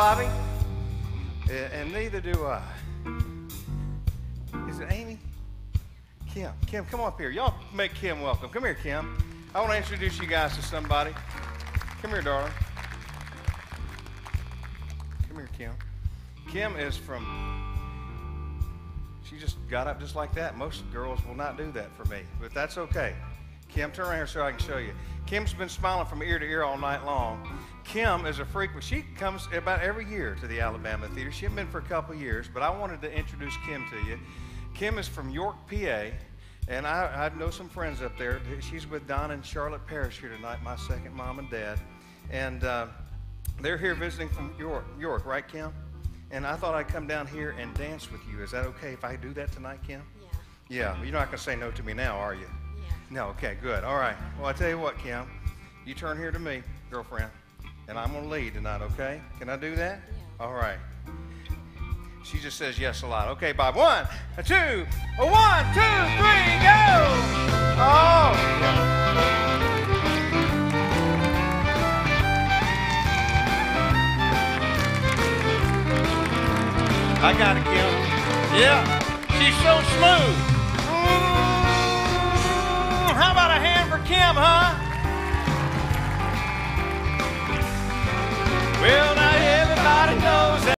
Bobby, and neither do I. Is it Amy? Kim. Kim, come up here. Y'all make Kim welcome. Come here, Kim. I want to introduce you guys to somebody. Come here, darling. Come here, Kim. Kim is from. She just got up just like that. Most girls will not do that for me, but that's okay. Kim, turn around here so I can show you. Kim's been smiling from ear to ear all night long. Kim is a frequent. She comes about every year to the Alabama Theatre. She hasn't been for a couple years, but I wanted to introduce Kim to you. Kim is from York, PA, and I, I know some friends up there. She's with Don and Charlotte Parrish here tonight, my second mom and dad, and uh, they're here visiting from York, York, right, Kim? And I thought I'd come down here and dance with you. Is that okay if I do that tonight, Kim? Yeah. Yeah. You're not going to say no to me now, are you? No, okay, good. All right. Well, I tell you what, Kim, you turn here to me, girlfriend, and I'm going to lead tonight, okay? Can I do that? Yeah. All right. She just says yes a lot. Okay, Bob. One, a two, a one, two, three, go! Oh! I got it, Kim. Yeah, she's so smooth. Kim, huh?